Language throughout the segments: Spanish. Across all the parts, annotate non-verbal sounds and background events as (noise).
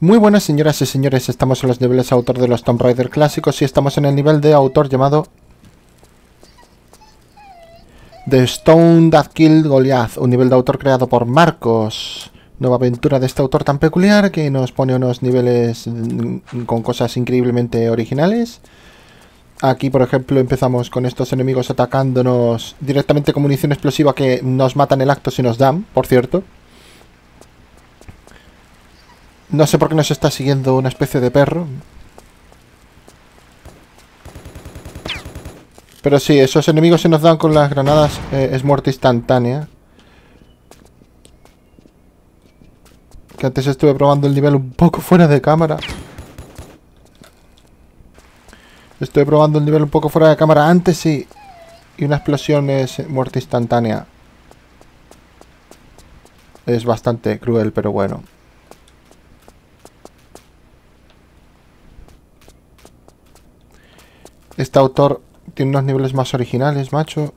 Muy buenas señoras y señores, estamos en los niveles autor de los Tomb Raider clásicos y estamos en el nivel de autor llamado The Stone That Killed Goliath, un nivel de autor creado por Marcos. Nueva aventura de este autor tan peculiar que nos pone unos niveles mm, con cosas increíblemente originales. Aquí, por ejemplo, empezamos con estos enemigos atacándonos directamente con munición explosiva que nos matan el acto si nos dan, por cierto. No sé por qué nos está siguiendo una especie de perro. Pero sí, esos enemigos se nos dan con las granadas eh, es muerte instantánea. Que antes estuve probando el nivel un poco fuera de cámara. Estoy probando el nivel un poco fuera de cámara antes sí. Y una explosión es muerte instantánea. Es bastante cruel, pero bueno. Este autor tiene unos niveles más originales, macho.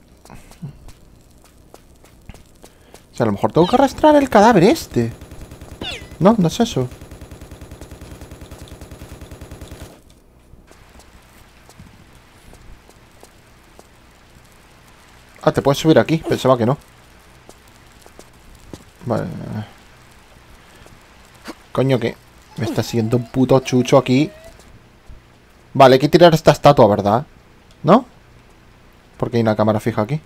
O sea, a lo mejor tengo que arrastrar el cadáver este. No, no es eso. Ah, te puedes subir aquí. Pensaba que no. Vale. Coño, que me está siguiendo un puto chucho aquí. Vale, hay que tirar esta estatua, ¿verdad? ¿No? Porque hay una cámara fija aquí.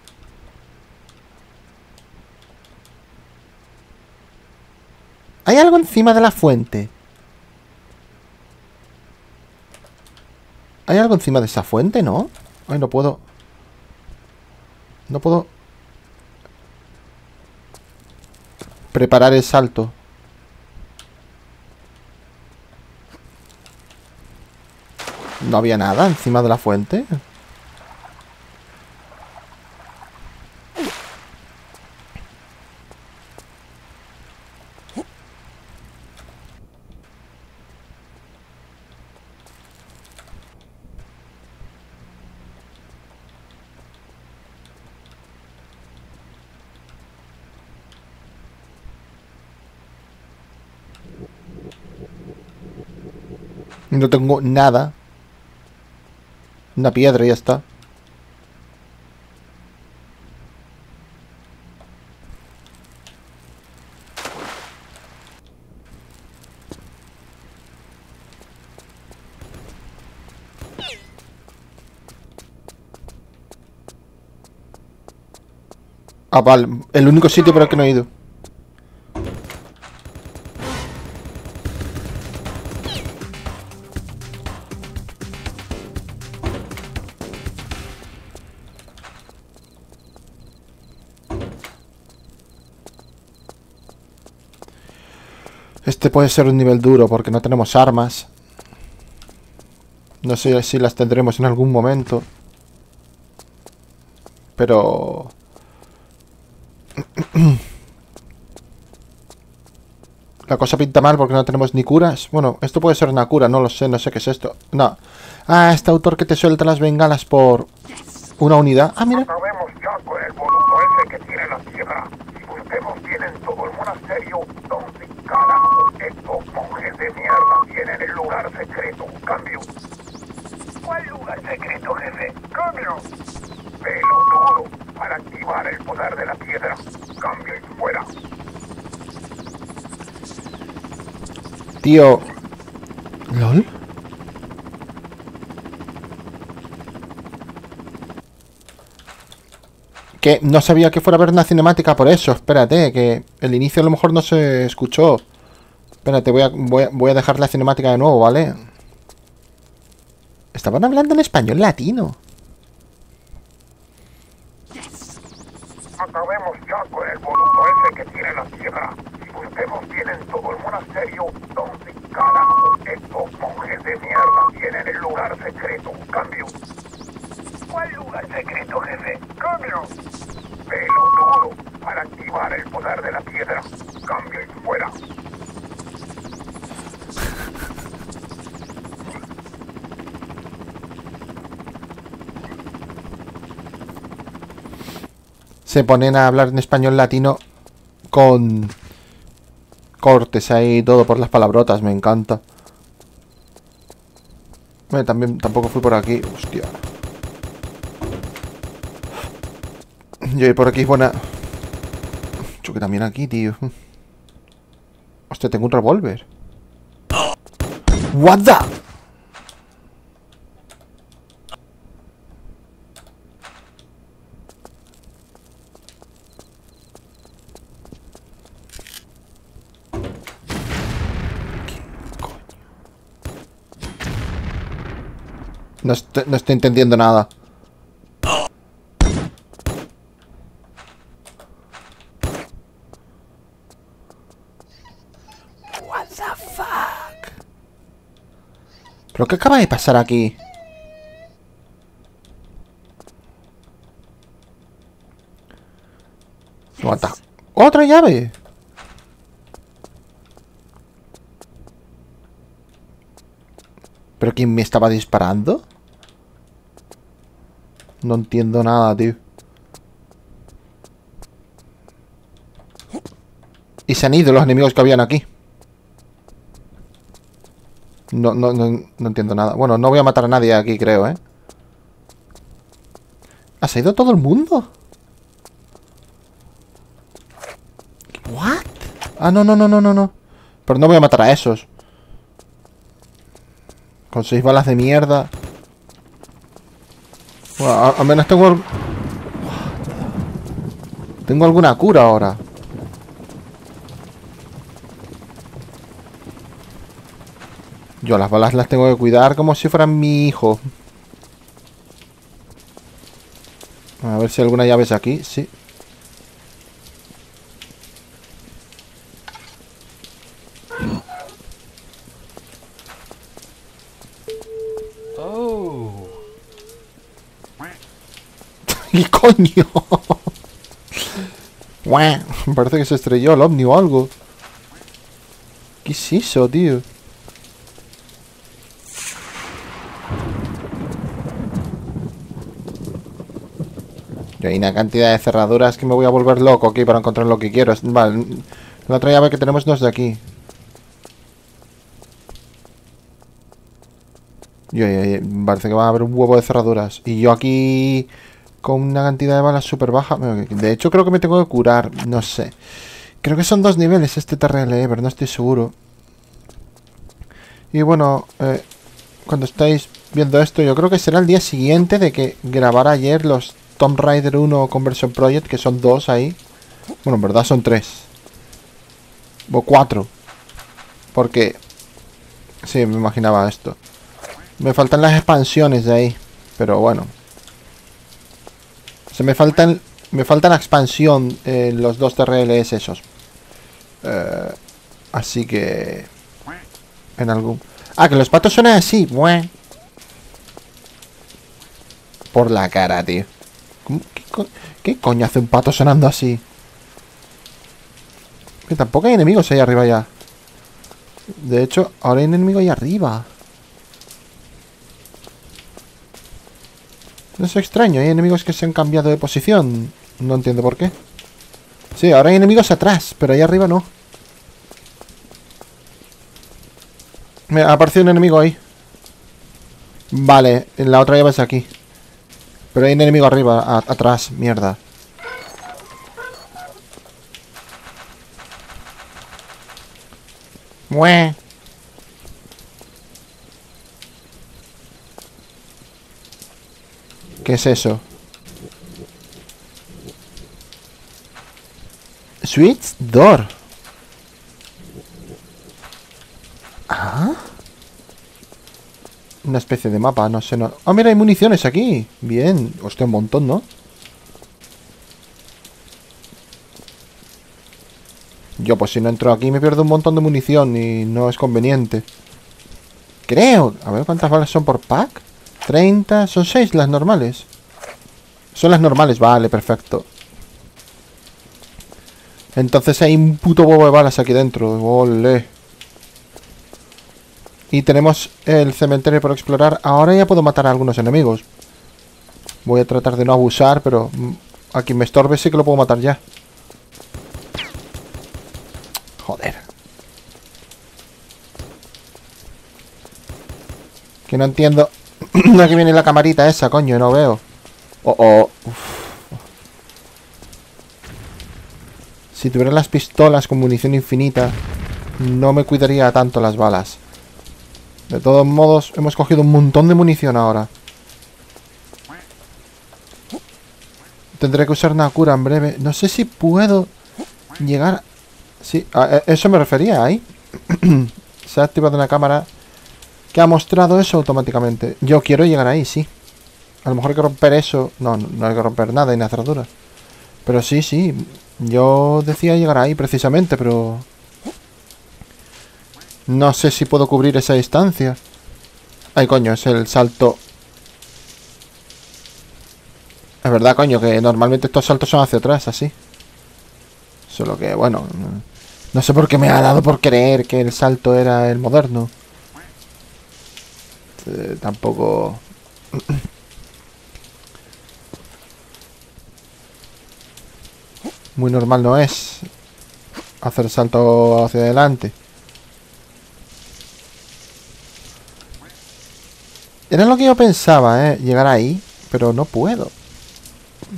Hay algo encima de la fuente. Hay algo encima de esa fuente, ¿no? Ay, no puedo... No puedo... Preparar el salto. No había nada encima de la fuente. No tengo nada. Una piedra y ya está. Ah, vale. El único sitio por el que no he ido. Puede ser un nivel duro porque no tenemos armas. No sé si las tendremos en algún momento. Pero... (clears throat) La cosa pinta mal porque no tenemos ni curas. Bueno, esto puede ser una cura, no lo sé, no sé qué es esto. No. Ah, este autor que te suelta las bengalas por una unidad. Ah, mira. Acabemos ya con el boludo ese que tiene la piedra. Y busquemos bien en todo el monasterio donde carajo estos monjes de mierda tienen el lugar secreto. Cambio. ¿Cuál lugar secreto, jefe? Cambio. Pelotudo. Para activar el poder de la piedra. Cambio y fuera. Tío... ¿LOL? Que no sabía que fuera a haber una cinemática por eso. Espérate, que el inicio a lo mejor no se escuchó. Espérate, voy a, voy a, voy a dejar la cinemática de nuevo, ¿vale? Estaban hablando en español latino. Acabemos ya con el boludo ese que tiene la piedra. Y busquemos bien en todo el monasterio donde carajo estos monjes de mierda tienen el lugar secreto. Cambio. ¿Cuál lugar secreto, jefe? Cambio. Pelotudo. Para activar el poder de la piedra. Cambio fuera. Se ponen a hablar en español latino con... cortes ahí, todo por las palabrotas, me encanta. Eh, también, tampoco fui por aquí. Hostia. Yo por aquí es buena. Choque también aquí, tío. Hostia, tengo un revólver. What the? No estoy, no estoy entendiendo nada. What the fuck? ¿Pero qué acaba de pasar aquí? ¡Otra llave! ¿Pero quién me estaba disparando? No entiendo nada, tío. Y se han ido los enemigos que habían aquí. No, no, no, no entiendo nada. Bueno, no voy a matar a nadie aquí, creo, ¿eh? ¿Ha se ido todo el mundo? ¿What? Ah, no, no, no, no, no, no. Pero no voy a matar a esos. Con seis balas de mierda. Bueno, a- al menos tengo... Tengo alguna cura ahora. Yo las balas las tengo que cuidar como si fueran mi hijo. A ver si hay alguna llave es aquí. Sí. Oh. ¿Qué coño? Parece que se estrelló el ovni o algo. ¿Qué es eso, tío? Y hay una cantidad de cerraduras que me voy a volver loco aquí para encontrar lo que quiero. Vale, la otra llave que tenemos no es de aquí. Y, y, y, parece que va a haber un huevo de cerraduras. Y yo aquí con una cantidad de balas súper baja. De hecho, creo que me tengo que curar. No sé. Creo que son dos niveles este TRL, eh, pero no estoy seguro. Y bueno, eh, cuando estáis viendo esto, yo creo que será el día siguiente de que grabara ayer los Tomb Raider 1 Conversion Project, que son dos ahí. Bueno, en verdad son tres. O cuatro. Porque... Sí, me imaginaba esto. Me faltan las expansiones de ahí. Pero bueno. Se me faltan... Me faltan la expansión en los dos TRLs esos. Eh, así que... En algún... Ah, que los patos suenan así. Bue. Por la cara, tío. ¿Cómo- ¿Qué, qué coño hace un pato sonando así? Que tampoco hay enemigos ahí arriba ya. De hecho, ahora hay enemigo ahí arriba. No es extraño, hay enemigos que se han cambiado de posición. No entiendo por qué. Sí, ahora hay enemigos atrás, pero ahí arriba no. Me ha aparecido un enemigo ahí. Vale, la otra llave es aquí. Pero hay un enemigo arriba, atrás, mierda. Mue. ¿Qué es eso? Switch door. Ah. Una especie de mapa, no sé, no. Ah, mira, hay municiones aquí. Bien. Hostia, un montón, ¿no? Yo, pues si no entro aquí me pierdo un montón de munición y no es conveniente. Creo. A ver cuántas balas son por pack. 30, son 6 las normales. Son las normales, vale, perfecto. Entonces hay un puto huevo de balas aquí dentro. Ole. Y tenemos el cementerio por explorar. Ahora ya puedo matar a algunos enemigos. Voy a tratar de no abusar, pero mm, a quien me estorbe sí que lo puedo matar ya. Joder. Que no entiendo (clears throat) que viene la camarita esa, coño, no veo. Oh, oh. Si tuviera las pistolas con munición infinita, no me cuidaría tanto las balas. De todos modos, hemos cogido un montón de munición ahora. Tendré que usar una cura en breve. No sé si puedo llegar... Sí, a eso me refería ahí. (clears throat) Se ha activado una cámara que ha mostrado eso automáticamente. Yo quiero llegar ahí, sí. A lo mejor hay que romper eso. No, no hay que romper nada en la cerradura. Pero sí, sí. Yo decía llegar ahí precisamente, pero... No sé si puedo cubrir esa distancia. Ay, coño, es el salto es verdad, coño, que normalmente estos saltos son hacia atrás, así. Solo que, bueno, no sé por qué me ha dado por creer que el salto era el moderno. Eh, tampoco... Muy normal no es hacer salto hacia adelante. Era lo que yo pensaba, ¿eh? Llegar ahí, pero no puedo.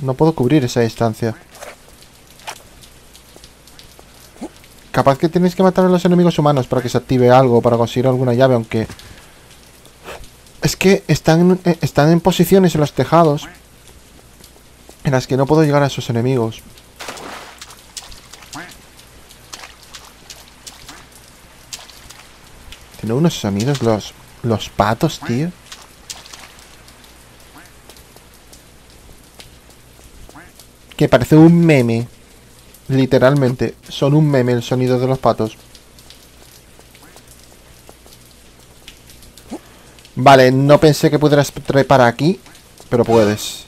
No puedo cubrir esa distancia. Capaz que tenéis que matar a los enemigos humanos para que se active algo, para conseguir alguna llave, aunque... Es que están, eh, están en posiciones en los tejados en las que no puedo llegar a esos enemigos. Tiene unos sonidos los, los patos, tío. Que parece un meme. Literalmente. Son un meme el sonido de los patos. Vale, no pensé que pudieras trepar aquí. Pero puedes.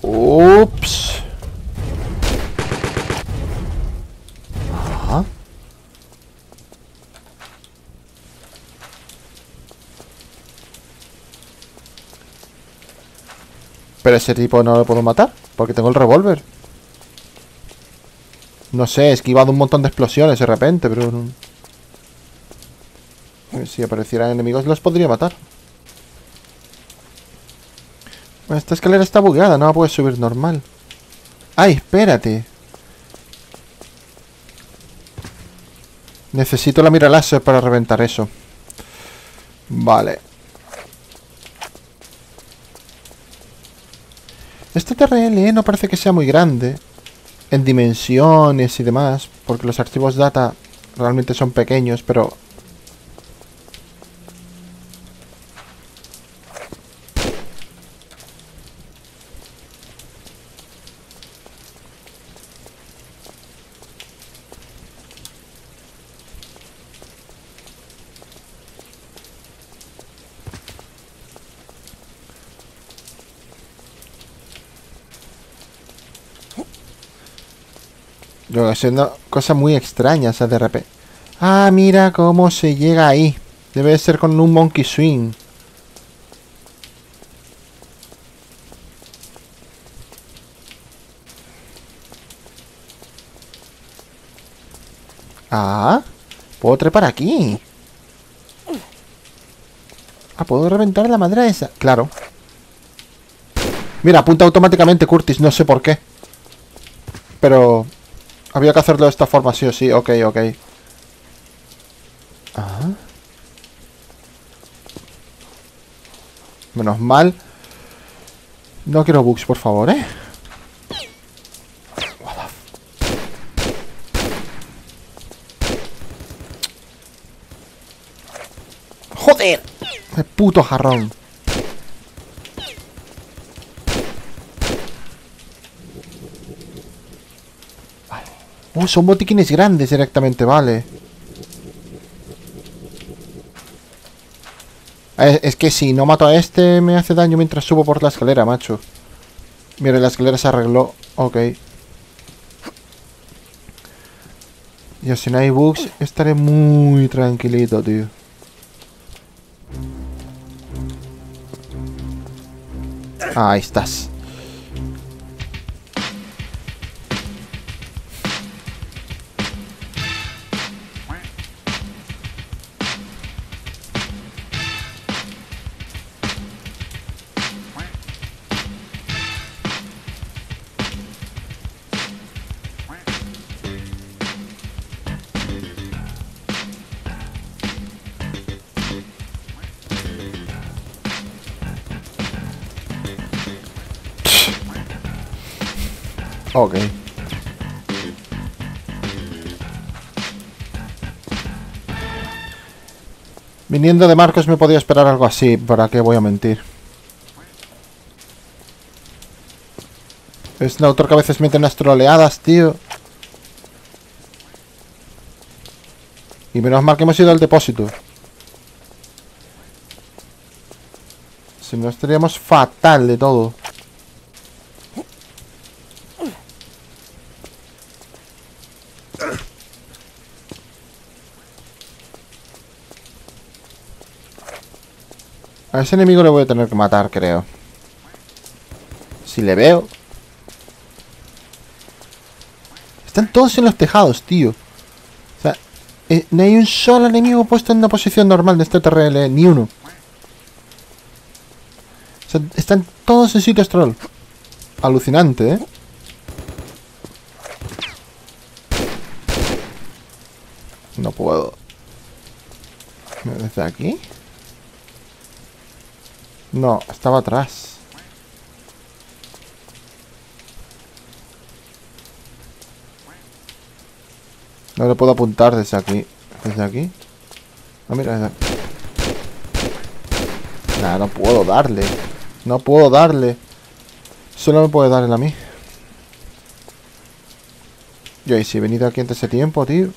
Ups. Pero ese tipo no lo puedo matar, porque tengo el revólver. No sé, he esquivado un montón de explosiones de repente, pero... Si aparecieran enemigos los podría matar. esta escalera está bugueada, no la puedes subir normal. ¡Ay, espérate! Necesito la mira láser para reventar eso. Vale. Este TRL no parece que sea muy grande en dimensiones y demás, porque los archivos data realmente son pequeños, pero Yo haciendo cosas muy extrañas de repente. Ah, mira cómo se llega ahí. Debe ser con un monkey swing. Ah, puedo trepar aquí. Ah, puedo reventar la madera esa. Claro. Mira, apunta automáticamente Curtis, no sé por qué. Pero había que hacerlo de esta forma, sí o sí. Ok, ok. Menos mal. No quiero bugs, por favor, ¿eh? ¡Joder! ¡Qué puto jarrón! Oh, son botiquines grandes directamente, vale. Eh, es, que si no mato a este me hace daño mientras subo por la escalera, macho. Mira, la escalera se arregló. Ok. Y si no hay bugs, estaré muy tranquilito, tío. Ahí estás. Ok. Viniendo de Marcos me podía esperar algo así, ¿para qué voy a mentir? Es un autor que a veces mete unas troleadas, tío. Y menos mal que hemos ido al depósito. Si no estaríamos fatal de todo. Ese enemigo le voy a tener que matar, creo. Si le veo. Están todos en los tejados, tío. O sea, eh, no hay un solo enemigo puesto en una posición normal de este TRL, ni uno. O sea, están todos en sitios troll. Alucinante, ¿eh? No puedo. ¿Desde aquí? No, estaba atrás. No le puedo apuntar desde aquí. ¿Desde aquí? Ah, mira, desde aquí. Nah, no puedo darle. No puedo darle. Solo me puede darle a mí. Yo, y si he venido aquí antes de tiempo, tío.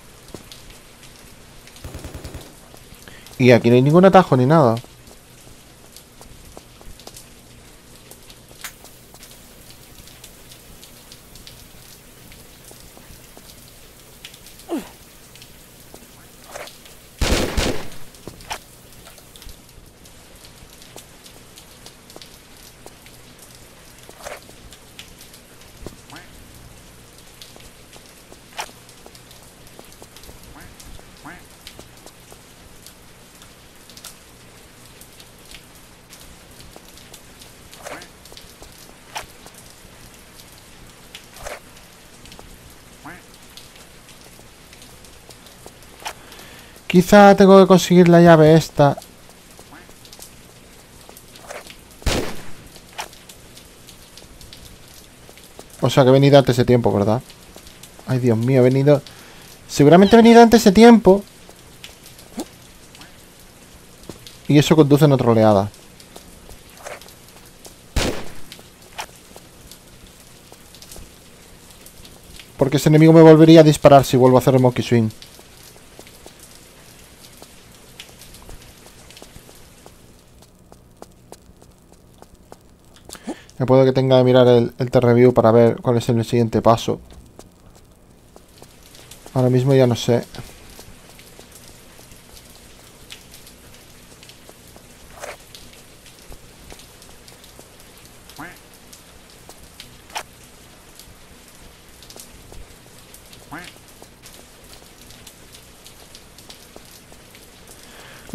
Y aquí no hay ningún atajo ni nada. Quizá tengo que conseguir la llave esta. O sea que he venido antes de tiempo, ¿verdad? Ay, Dios mío, he venido... Seguramente he venido antes de tiempo. Y eso conduce a otra oleada. Porque ese enemigo me volvería a disparar si vuelvo a hacer el Monkey Swing. Puedo que tenga que mirar el, el review para ver cuál es el siguiente paso. Ahora mismo ya no sé.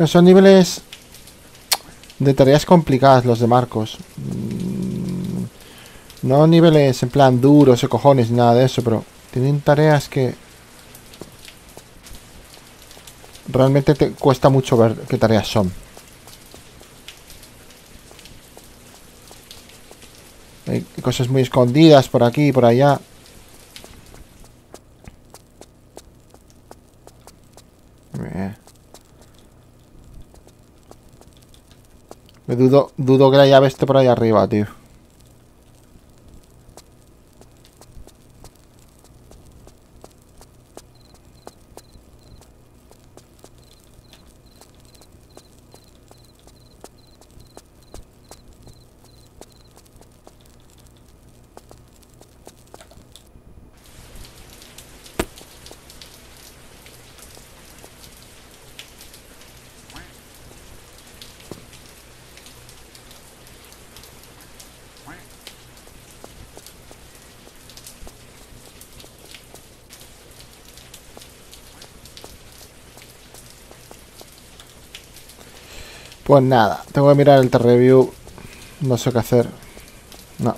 Son niveles de tareas complicadas los de Marcos. No niveles en plan duros o cojones nada de eso, pero tienen tareas que realmente te cuesta mucho ver qué tareas son. Hay cosas muy escondidas por aquí y por allá. Eh. Me dudo, dudo que la llave esté por ahí arriba, tío. Pues nada, tengo que mirar el review. No sé qué hacer. No.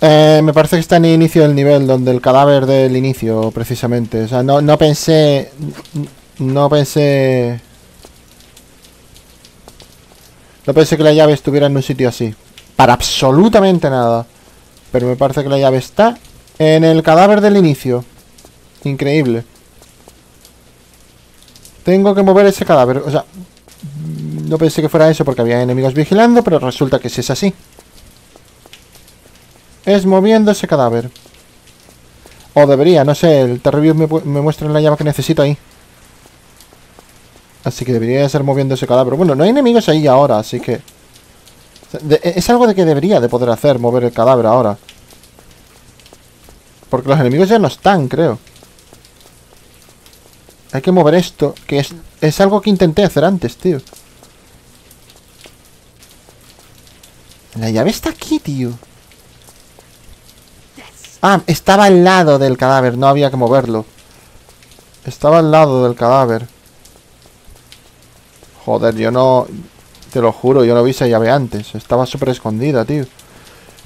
Eh, me parece que está en el inicio del nivel, donde el cadáver del inicio, precisamente. O sea, no, no pensé... No pensé... No pensé que la llave estuviera en un sitio así. Para absolutamente nada. Pero me parece que la llave está en el cadáver del inicio. Increíble. Tengo que mover ese cadáver. O sea, no pensé que fuera eso porque había enemigos vigilando, pero resulta que sí es así. Es moviendo ese cadáver. O debería, no sé, el T-Review me, muestra la llave que necesito ahí. Así que debería ser moviendo ese cadáver. Bueno, no hay enemigos ahí ahora, así que... es algo de que debería de poder hacer, mover el cadáver ahora. Porque los enemigos ya no están, creo. Hay que mover esto, que es, es algo que intenté hacer antes, tío. La llave está aquí, tío. Ah, estaba al lado del cadáver, no había que moverlo. Estaba al lado del cadáver. Joder, yo no... Te lo juro, yo no vi esa llave antes. Estaba súper escondida, tío.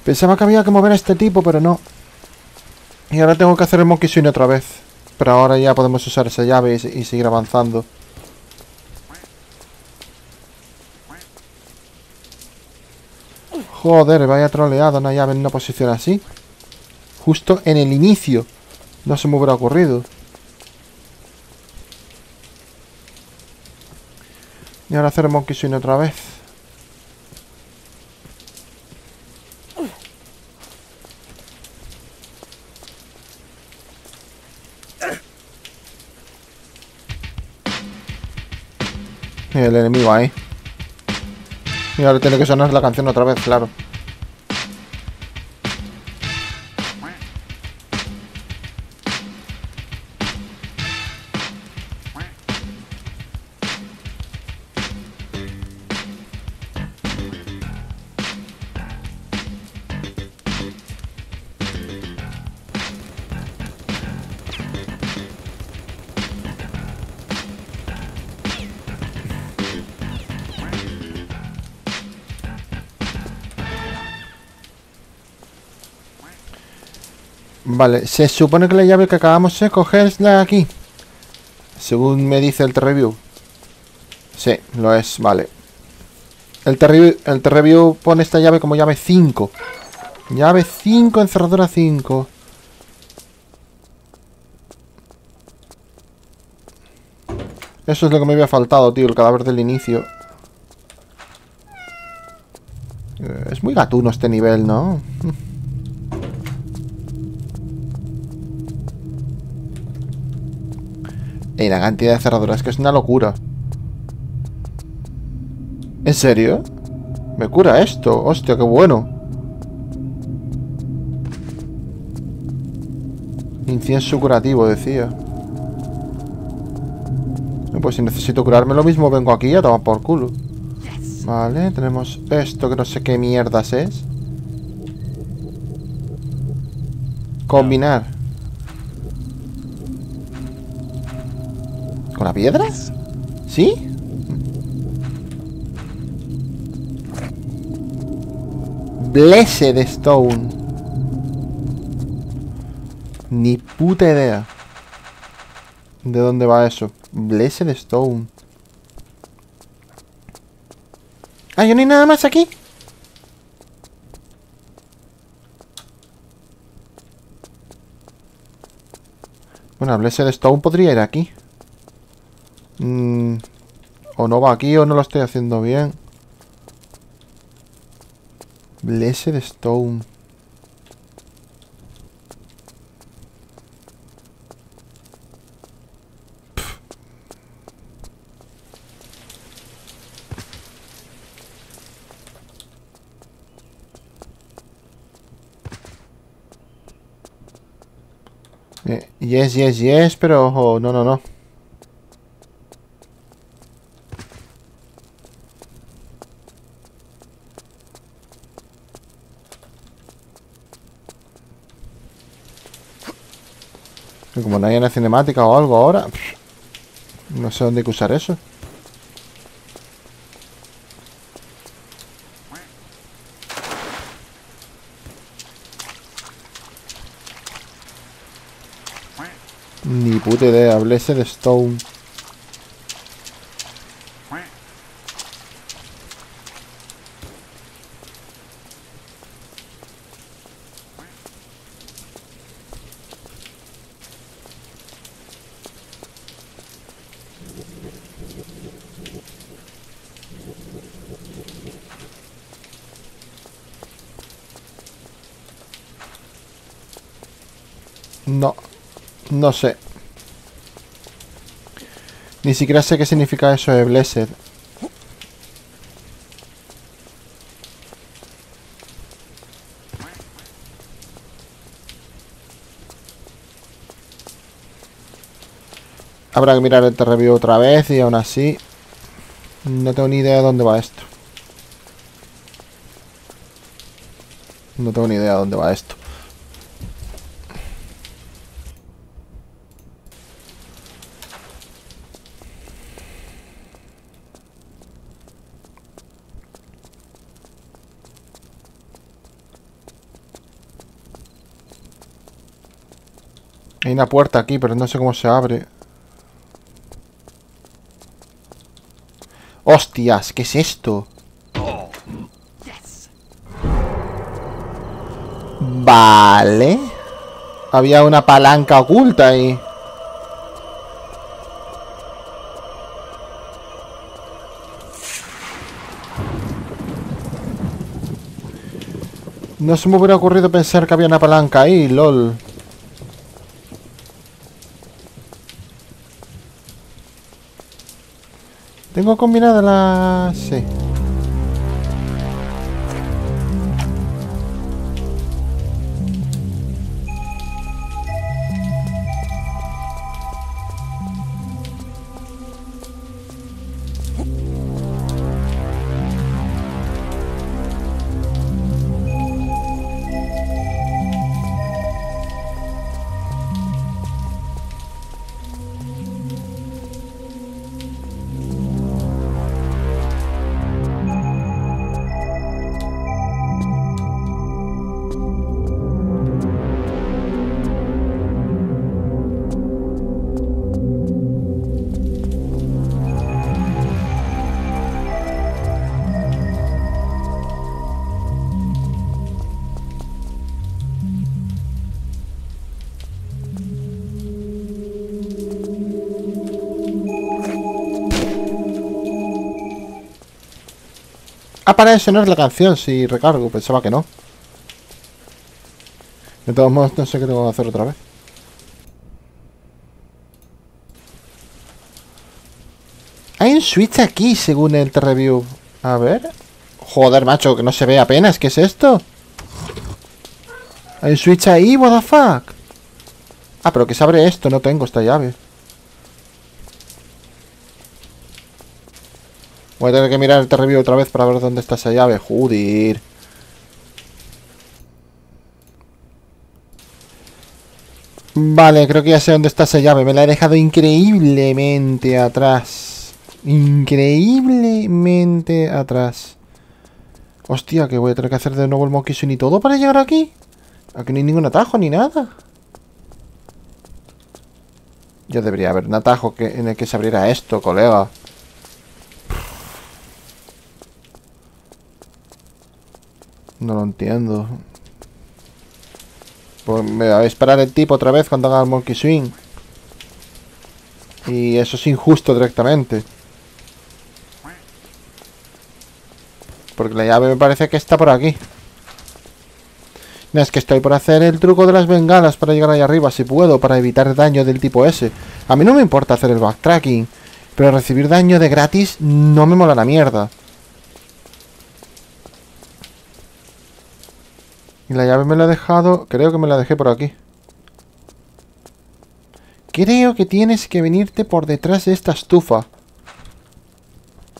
Pensaba que había que mover a este tipo, pero no. Y ahora tengo que hacer el monkey swing otra vez. Pero ahora ya podemos usar esa llave y, seguir avanzando. Joder, vaya troleado una llave en una posición así. Justo en el inicio. No se me hubiera ocurrido. Y ahora hacer monkey swing otra vez. Y el enemigo ahí. Y ahora tiene que sonar la canción otra vez, claro. Vale, se supone que la llave que acabamos de coger es la de aquí. Según me dice el T-Review. Sí, lo es, vale. El T-Review pone esta llave como llave 5. Llave 5, encerradura 5. Eso es lo que me había faltado, tío, el cadáver del inicio. Eh, es muy gatuno este nivel, ¿no? Y la cantidad de cerraduras, que es una locura. ¿En serio? Me cura esto. Hostia, qué bueno. Incienso curativo, decía. Pues si necesito curarme lo mismo, vengo aquí a tomar por culo. Vale, tenemos esto que no sé qué mierdas es. Combinar. ¿Con la piedra? ¿Sí? Blessed Stone. Ni puta idea. ¿De dónde va eso? Blessed Stone. Ah, ¿ya no hay nada más aquí? Bueno, Blessed Stone podría ir aquí. Mm, o no va aquí o no lo estoy haciendo bien. Blessed Stone. Eh, yes, yes, yes, pero ojo, no, no, no. Como no hay una cinemática o algo ahora, no sé dónde hay que usar eso. Ni puta idea, Blessed Stone. No. No sé. Ni siquiera sé qué significa eso de Blessed. Habrá que mirar el review otra vez y aún así no tengo ni idea de dónde va esto. No tengo ni idea de dónde va esto. Hay una puerta aquí, pero no sé cómo se abre. ¡Hostias! ¿Qué es esto? Vale. Había una palanca oculta ahí. No se me hubiera ocurrido pensar que había una palanca ahí, lol. Tengo combinada la... Sí. Ah, para eso no es la canción, si recargo, pensaba que no. De todos modos, no sé qué tengo que hacer otra vez. Hay un switch aquí, según el review. A ver. Joder, macho, que no se ve apenas. ¿Qué es esto? Hay un switch ahí, what the fuck. Ah, pero que se abre esto, no tengo esta llave. Voy a tener que mirar el review otra vez para ver dónde está esa llave. Joder. Vale, creo que ya sé dónde está esa llave. Me la he dejado increíblemente atrás. Increíblemente atrás. Hostia, que voy a tener que hacer de nuevo el Monkey y todo para llegar aquí. Aquí no hay ningún atajo ni nada. Ya debería haber un atajo que, en el que se abriera esto, colega. No lo entiendo. Pues me va a esperar el tipo otra vez cuando haga el Monkey Swing. Y eso es injusto directamente. Porque la llave me parece que está por aquí. Es que estoy por hacer el truco de las bengalas para llegar ahí arriba, si puedo, para evitar daño del tipo S. A mí no me importa hacer el backtracking, pero recibir daño de gratis no me mola la mierda. Y la llave me la he dejado... Creo que me la dejé por aquí. Creo que tienes que venirte por detrás de esta estufa.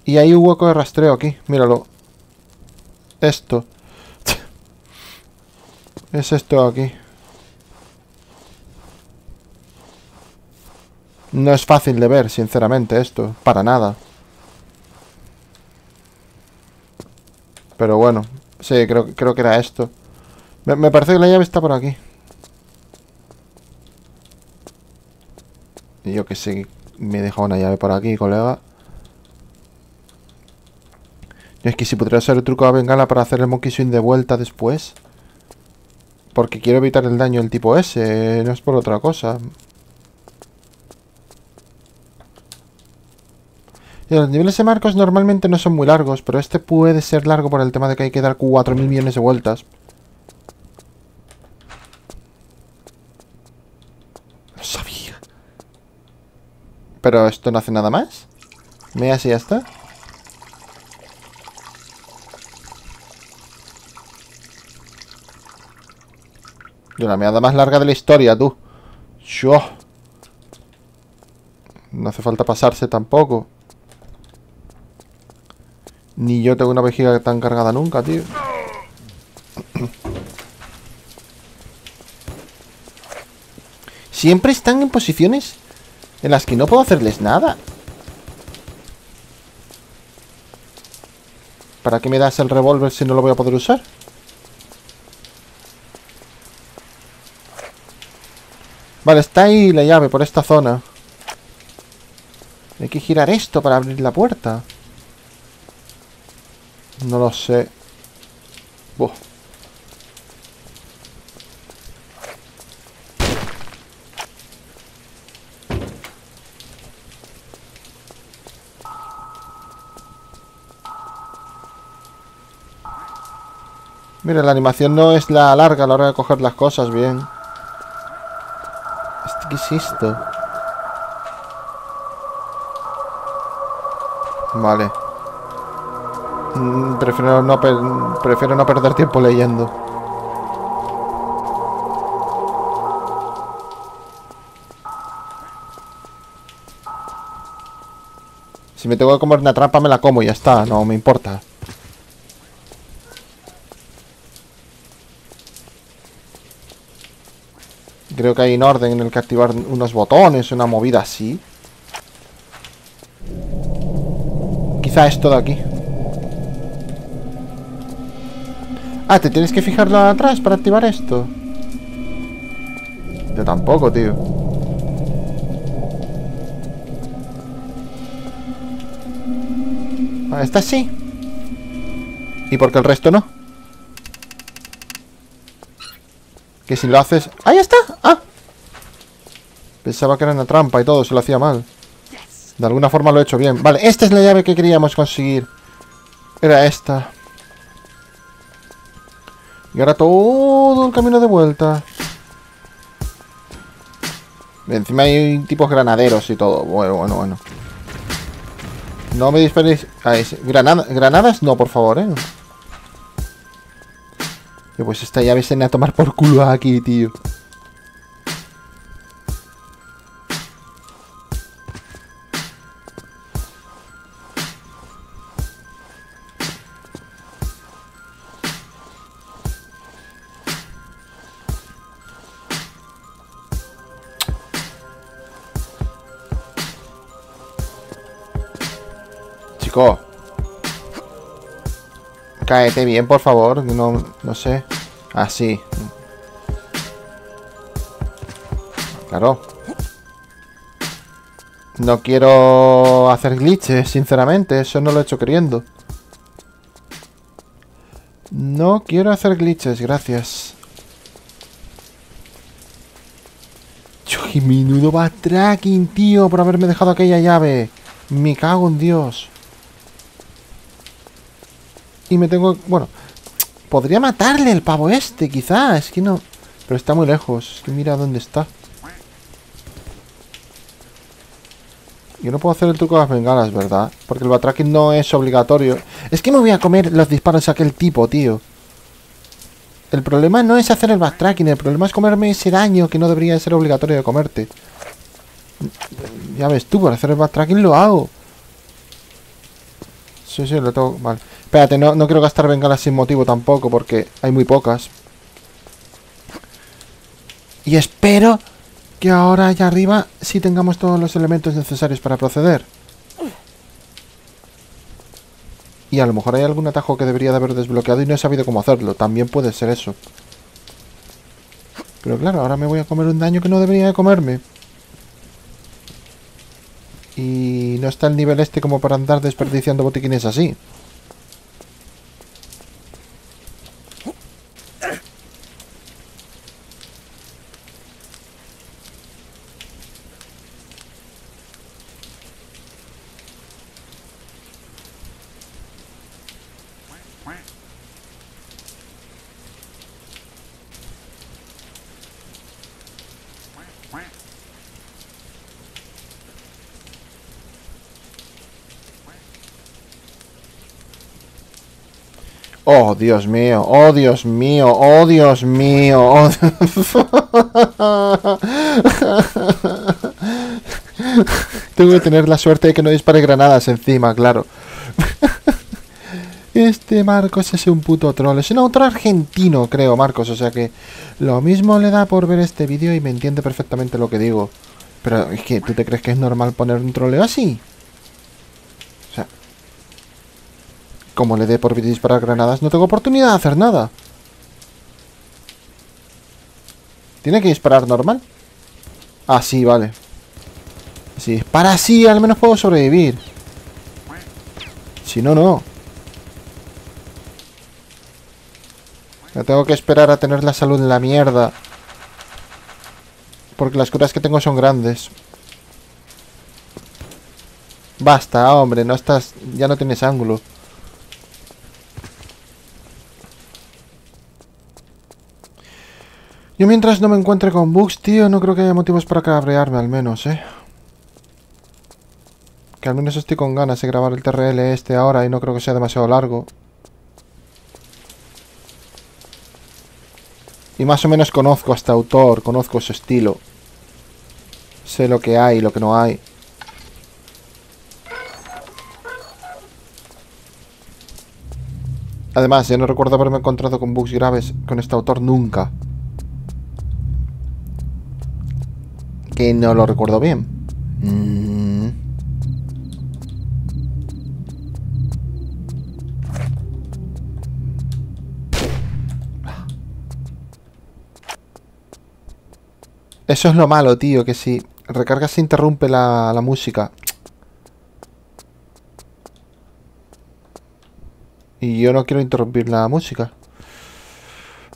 Y hay un hueco de rastreo aquí. Míralo. Esto. (laughs) Es esto aquí. No es fácil de ver, sinceramente, esto. Para nada. Pero bueno. Sí, creo, creo que era esto. Me, parece que la llave está por aquí. Yo que sé, me he dejado una llave por aquí, colega. Y es que si podría hacer el truco de bengala para hacer el monkey swing de vuelta después. Porque quiero evitar el daño del tipo S, no es por otra cosa. Los niveles de marcos normalmente no son muy largos, pero este puede ser largo por el tema de que hay que dar 4.000 millones de vueltas. Pero esto no hace nada más. Me así ya está. De la meada más larga de la historia, tú. Yo. No hace falta pasarse tampoco. Ni yo tengo una vejiga tan cargada nunca, tío. Siempre están en posiciones en las que no puedo hacerles nada. ¿Para qué me das el revólver si no lo voy a poder usar? Vale, está ahí la llave por esta zona. Hay que girar esto para abrir la puerta. No lo sé. Buah. Mira, la animación no es la larga a la hora de coger las cosas bien. ¿Este ¿Qué es esto? Vale. Mm, Prefiero no, prefiero no perder tiempo leyendo. Si me tengo que comer una trampa me la como y ya está, no me importa. Creo que hay un orden en el que activar unos botones, una movida así. Quizá esto de aquí. Ah, ¿te tienes que fijarlo atrás para activar esto? Yo tampoco, tío. Ah, esta sí. ¿Y por qué el resto no? Que si lo haces... ¡Ahí está! ¡Ah! Pensaba que era una trampa y todo, se lo hacía mal. De alguna forma lo he hecho bien. Vale, esta es la llave que queríamos conseguir. Era esta. Y ahora todo el camino de vuelta. Encima hay tipos granaderos y todo. Bueno, bueno, bueno. No me disparéis. Ahí sí. Granada- granadas, no, por favor, eh. Pues esta llave se a tomar por culo aquí, tío. Cáete bien, por favor. No, no sé. Así. Claro. No quiero hacer glitches, sinceramente. Eso no lo he hecho queriendo. No quiero hacer glitches, gracias. Uy, menudo backtracking, tío, por haberme dejado aquella llave. Me cago en Dios. Y me tengo... Bueno, podría matarle el pavo este, quizá. Es que no... Pero está muy lejos. Es que mira dónde está. Yo no puedo hacer el truco de las bengalas, ¿verdad? Porque el backtracking no es obligatorio. Es que me voy a comer los disparos a aquel tipo, tío. El problema no es hacer el backtracking, el problema es comerme ese daño que no debería ser obligatorio de comerte. Ya ves tú, por hacer el backtracking lo hago. Sí, sí, lo tengo... Vale. Espérate, no, no quiero gastar bengalas sin motivo tampoco, porque hay muy pocas. Y espero que ahora allá arriba sí tengamos todos los elementos necesarios para proceder. Y a lo mejor hay algún atajo que debería de haber desbloqueado y no he sabido cómo hacerlo. También puede ser eso. Pero claro, ahora me voy a comer un daño que no debería de comerme. Y no está el nivel este como para andar desperdiciando botiquines así. Oh, Dios mío, oh, Dios mío, oh, Dios mío. Oh... (laughs) Tengo que tener la suerte de que no dispare granadas encima, claro. (laughs) Este Marcos es un puto troll. Es un autor argentino, creo, Marcos. O sea que lo mismo le da por ver este vídeo y me entiende perfectamente lo que digo. Pero es que, ¿tú te crees que es normal poner un troleo así? O sea, como le dé por disparar granadas, no tengo oportunidad de hacer nada. ¿Tiene que disparar normal? Ah, sí, vale. Si dispara así, al menos puedo sobrevivir. Si no, no. Me tengo que esperar a tener la salud en la mierda. Porque las curas que tengo son grandes. Basta, hombre, no estás... Ya no tienes ángulo. Yo mientras no me encuentre con bugs, tío, no creo que haya motivos para cabrearme al menos, ¿eh? Que al menos estoy con ganas de grabar el TRL este ahora y no creo que sea demasiado largo. Y más o menos conozco a este autor, conozco su estilo. Sé lo que hay y lo que no hay. Además, yo no recuerdo haberme encontrado con bugs graves con este autor nunca. Que no lo recuerdo bien. Mm. Eso es lo malo, tío, que si recarga se interrumpe la, la música. Y yo no quiero interrumpir la música.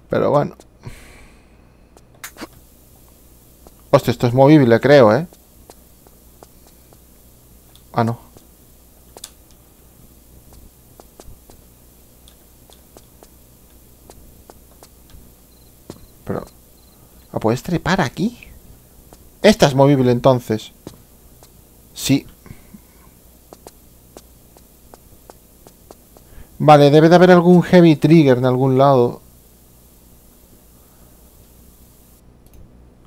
Pero bueno. Hostia, esto es movible, creo, ¿eh? Ah, no. Pero... ¿Ah, puedes trepar aquí? Esta es movible, entonces. Sí. Vale, debe de haber algún heavy trigger en algún lado.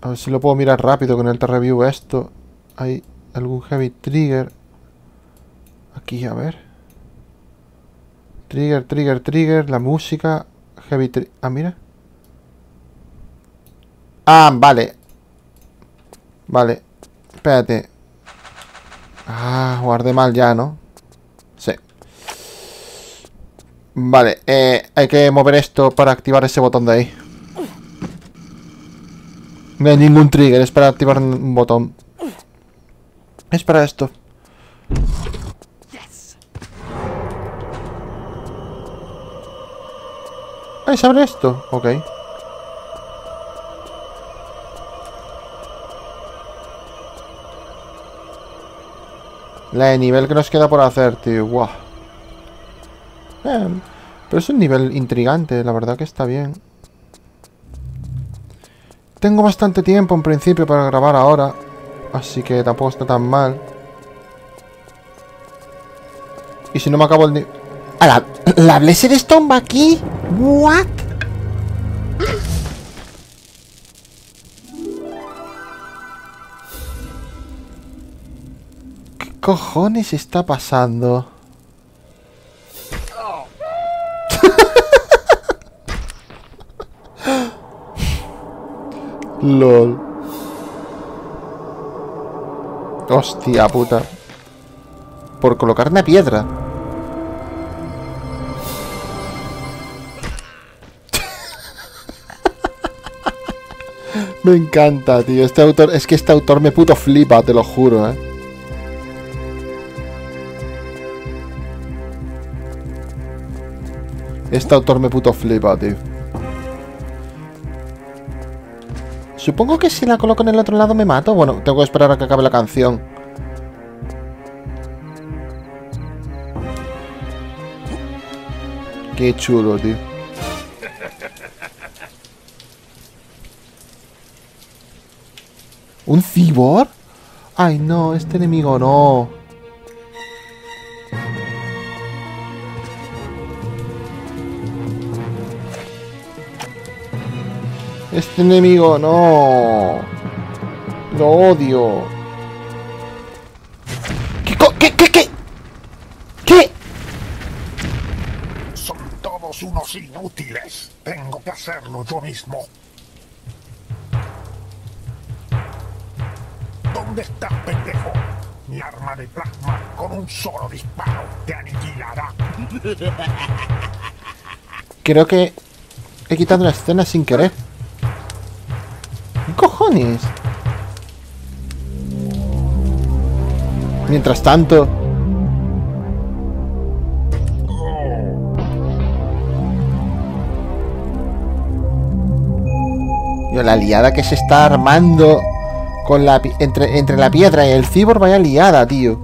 A ver si lo puedo mirar rápido con el T-Review esto. Hay algún heavy trigger. Aquí, a ver. Trigger, trigger, trigger. La música. Heavy trigger. Ah, mira. Ah, vale. Vale. Espérate. Ah, guardé mal ya, ¿no? Sí. Vale, eh, hay que mover esto para activar ese botón de ahí. No hay ningún trigger, es para activar un botón. Es para esto. Ah, ¿se abre esto? Ok. La de nivel que nos queda por hacer, tío. Guau. Eh, pero es un nivel intrigante, la verdad que está bien. Tengo bastante tiempo en principio para grabar ahora. Así que tampoco está tan mal. Y si no me acabo el... ¿La, ¿La Blessed Stone va aquí? ¿What? ¿Qué cojones está pasando? LOL. Hostia puta. Por colocar una piedra. me encanta, tío. Este autor... Es que este autor me puto flipa, te lo juro, eh. Este autor me puto flipa, tío. Supongo que si la coloco en el otro lado me mato. Bueno, tengo que esperar a que acabe la canción. Qué chulo, tío. ¿Un cibor? Ay, no, este enemigo no. Este enemigo, no. Lo odio. ¿Qué, qué, qué, qué? ¿Qué? Son todos unos inútiles. Tengo que hacerlo yo mismo. ¿Dónde estás, pendejo? Mi arma de plasma con un solo disparo te aniquilará. Creo que he quitado la escena sin querer. Mientras tanto... Yo, la liada que se está armando con la entre, entre la piedra y el cibor, vaya liada, tío.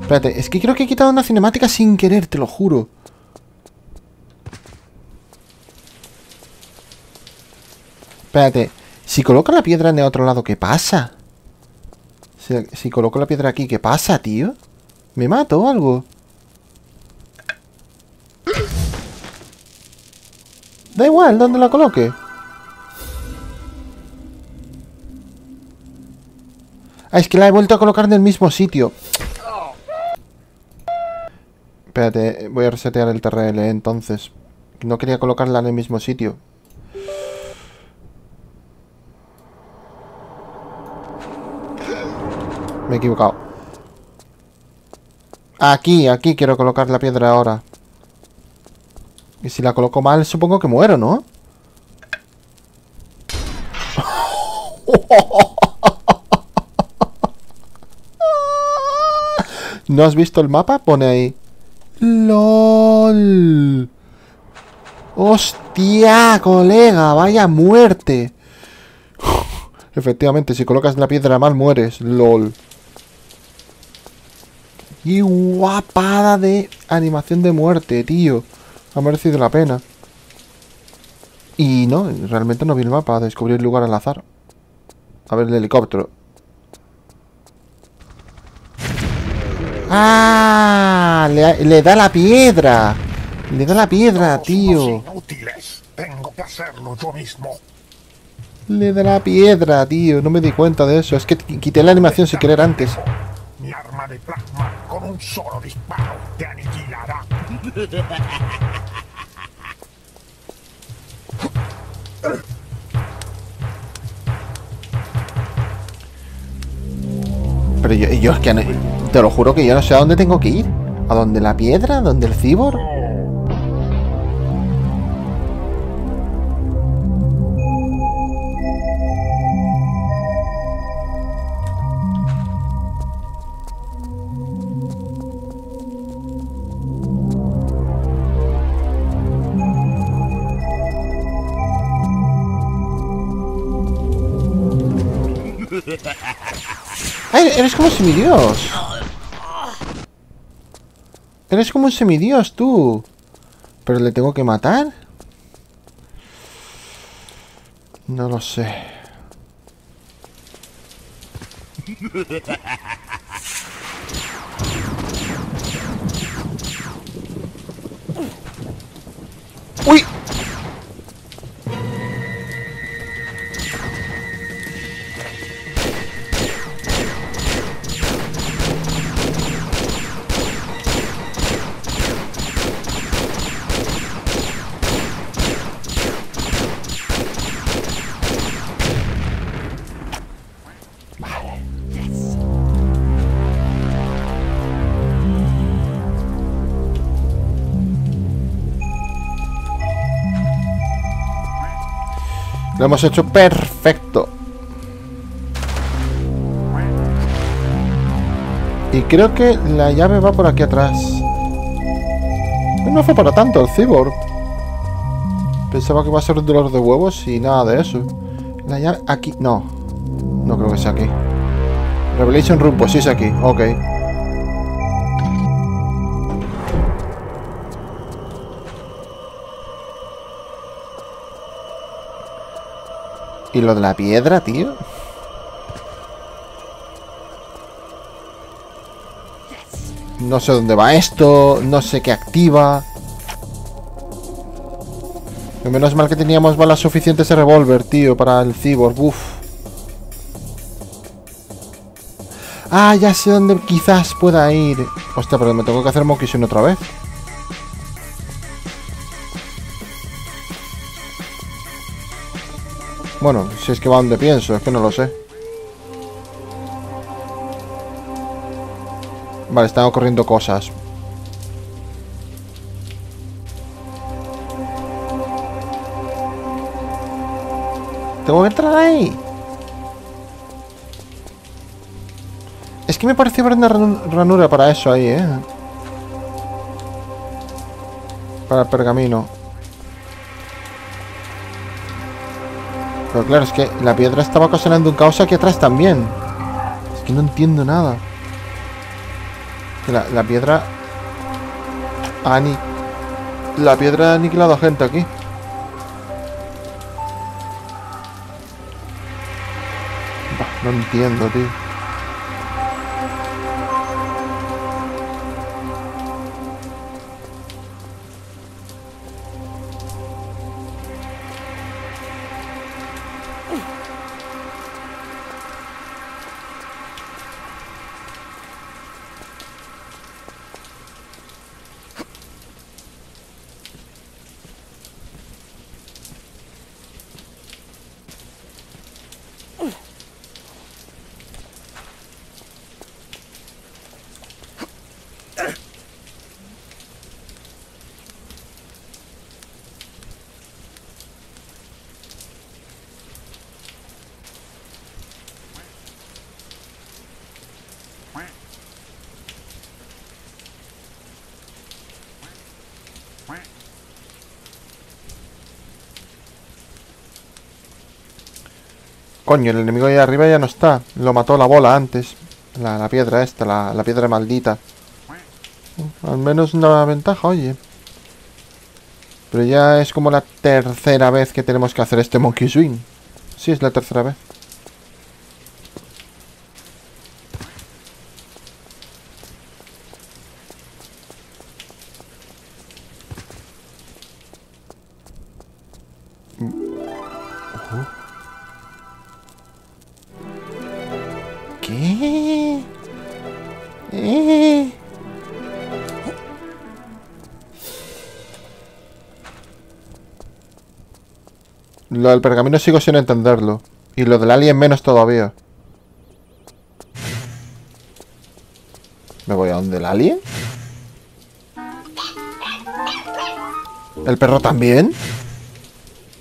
Espérate, es que creo que he quitado una cinemática sin querer, te lo juro. Espérate, si coloco la piedra en el otro lado, ¿qué pasa? Si, si coloco la piedra aquí, ¿qué pasa, tío? ¿Me mato o algo? Da igual donde la coloque. Ah, es que la he vuelto a colocar en el mismo sitio. Espérate, voy a resetear el TRL entonces. No quería colocarla en el mismo sitio. Me he equivocado. Aquí, aquí quiero colocar la piedra ahora. Y si la coloco mal, supongo que muero, ¿no? (laughs) ¿No has visto el mapa? Pone ahí. LOL. ¡Hostia, colega! ¡Vaya muerte! (laughs) Efectivamente, si colocas la piedra mal, mueres. LOL. Y guapada de animación de muerte, tío. Ha merecido la pena. Y no, realmente no vi el mapa. Descubrí el lugar al azar. A ver el helicóptero. ¡Ah! Le, le da la piedra. Le da la piedra, tío. Tengo que hacerlo yo mismo. Le da la piedra, tío. No me di cuenta de eso. Es que qu- quité la animación sin querer antes. De plasma con un solo disparo te aniquilará. Pero yo, yo es que te lo juro que yo no sé a dónde tengo que ir. ¿A dónde la piedra? ¿A dónde el cibor? Semidios! Eres como un semidios, tú. ¿Pero le tengo que matar? No lo sé. ¡Uy! Lo hemos hecho perfecto. Y creo que la llave va por aquí atrás. No fue para tanto el cyborg. Pensaba que iba a ser un dolor de huevos y nada de eso. La llave... Aquí... No. No creo que sea aquí. Revelation Room, pues sí es aquí. Ok. ¿Y lo de la piedra, tío? No sé dónde va esto, no sé qué activa. Menos mal que teníamos balas suficientes de revólver, tío, para el cyborg. Ah, ya sé dónde quizás pueda ir. Hostia, pero me tengo que hacer Monkey otra vez. Bueno, si es que va donde pienso, es que no lo sé. Vale, están ocurriendo cosas. Tengo que entrar ahí. Es que me pareció ver una ranura para eso ahí, ¿eh? Para el pergamino. Pero claro, es que la piedra estaba ocasionando un caos aquí atrás también. Es que no entiendo nada. La, piedra... Ha la piedra ha aniquilado a gente aquí. no entiendo, tío. Coño, el enemigo ahí arriba ya no está. Lo mató la bola antes. La, piedra esta, la, la, piedra maldita. Al menos una ventaja, oye. Pero ya es como la tercera vez que tenemos que hacer este Monkey Swing. Sí, es la tercera vez. Lo del pergamino sigo sin entenderlo. Y lo del alien menos todavía. ¿Me voy a donde el alien? ¿El perro también?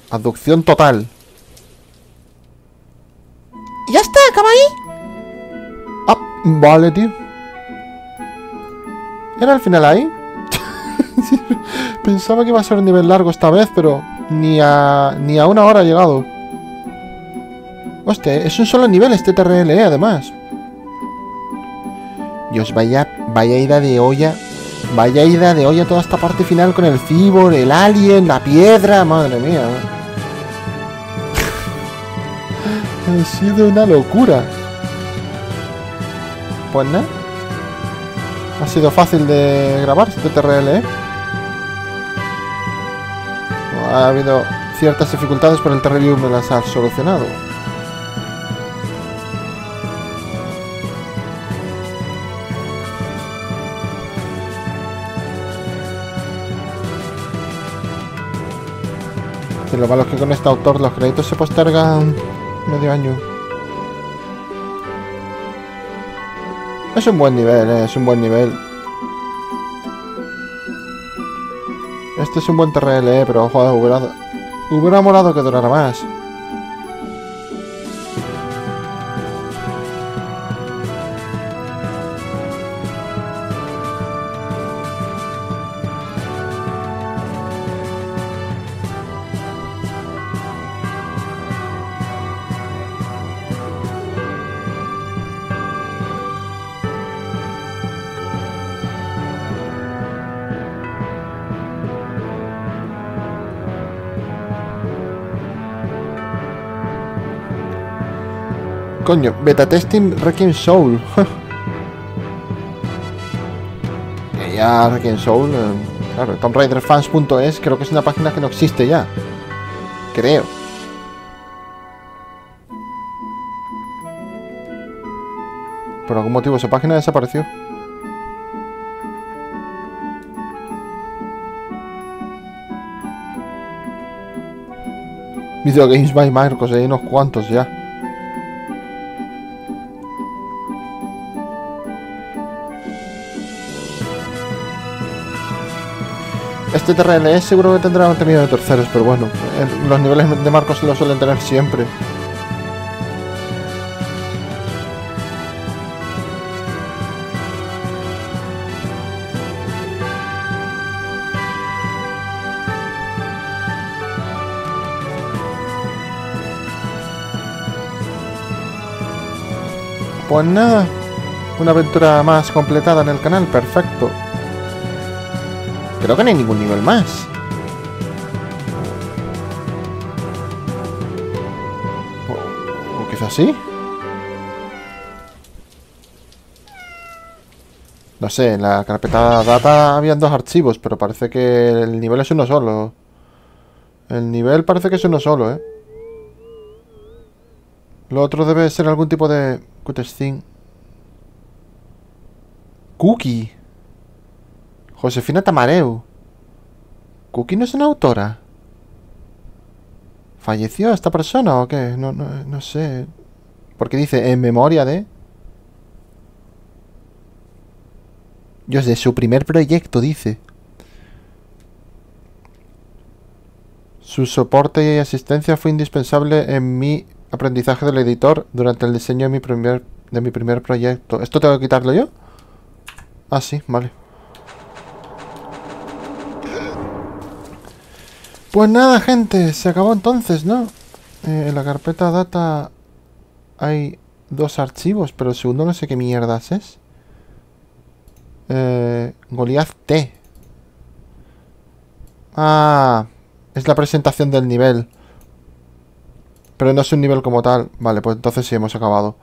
Aducción total. ¡Ya está! ¿Acaba ahí? Ah, vale, tío. ¿Era al final ahí? (laughs) Pensaba que iba a ser un nivel largo esta vez, pero ni a, ni a una hora ha llegado. Hostia, es un solo nivel este TRLE, además. Dios, vaya, vaya ida de olla. Vaya ida de olla toda esta parte final con el cibor, el alien, la piedra. Madre mía. (laughs) ha sido una locura. Pues nada. Ha sido fácil de grabar este TRL, ha habido ciertas dificultades, pero el Terrarium me las ha solucionado. Y lo malo es que con este autor los créditos se postergan medio año. Es un buen nivel, eh, es un buen nivel. Este es un buen TRL, eh, pero joder, hubiera, hubiera molado que durara más. Coño, beta testing Requiem Soul. (laughs) ya Requiem Soul. Eh, Claro, TombRaiderFans.es creo que es una página que no existe ya. Creo. Por algún motivo esa página desapareció. Video Games by Marcos, hay unos cuantos ya. Este TRL seguro que tendrá contenido de terceros, pero bueno, eh, los niveles de Marcos lo suelen tener siempre. Pues nada, una aventura más completada en el canal, perfecto. Creo que no hay ningún nivel más. O, quizás sí. No sé, en la carpeta data habían dos archivos, pero parece que el nivel es uno solo. El nivel parece que es uno solo, ¿eh? Lo otro debe ser algún tipo de... Thing. Cookie. Josefina Tamareu. ¿Cookie no es una autora? ¿Falleció esta persona o qué? No, no, no sé. Porque dice, en memoria de... Dios, de su primer proyecto, dice. Su soporte y asistencia fue indispensable en mi aprendizaje del editor durante el diseño de mi primer, de mi primer proyecto. ¿Esto tengo que quitarlo yo? Ah, sí, vale. Pues nada, gente, se acabó entonces, ¿no? Eh, en la carpeta data hay dos archivos, pero el segundo no sé qué mierdas es. Eh, Goliath T. Ah, es la presentación del nivel. Pero no es un nivel como tal. Vale, pues entonces sí hemos acabado.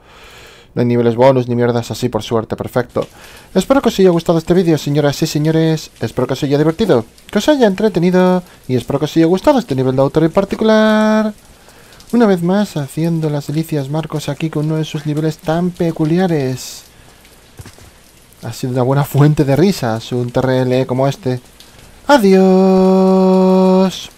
No hay niveles bonus ni mierdas así, por suerte. Perfecto. Espero que os haya gustado este vídeo, señoras y señores. Espero que os haya divertido, que os haya entretenido. Y espero que os haya gustado este nivel de autor en particular. Una vez más, haciendo las delicias Marcos aquí con uno de sus niveles tan peculiares. Ha sido una buena fuente de risas un TRL como este. Adiós.